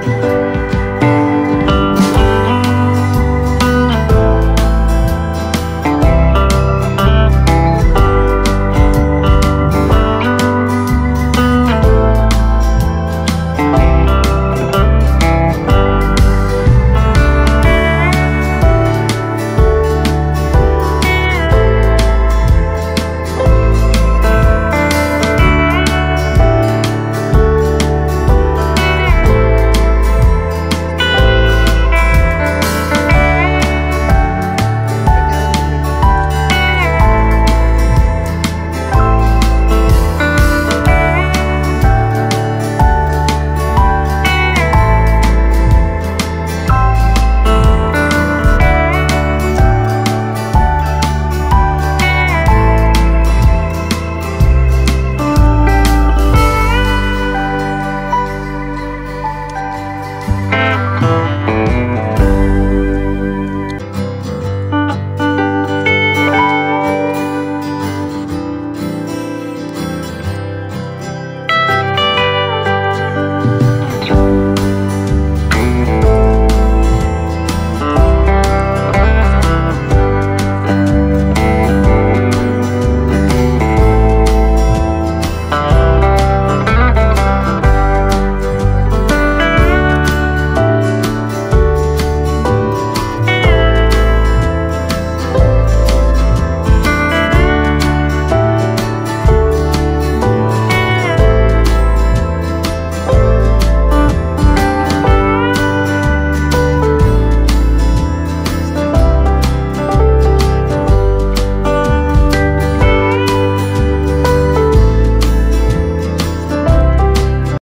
Bye.